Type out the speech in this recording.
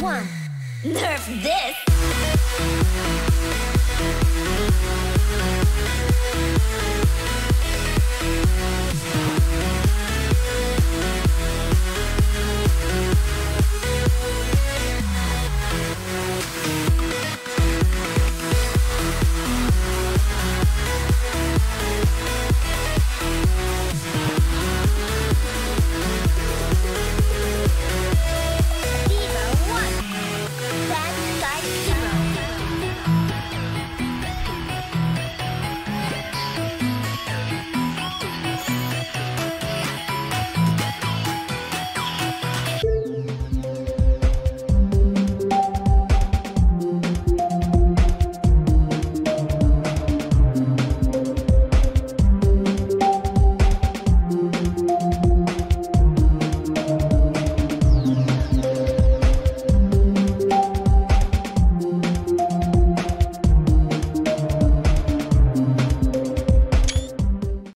One. Nerf this.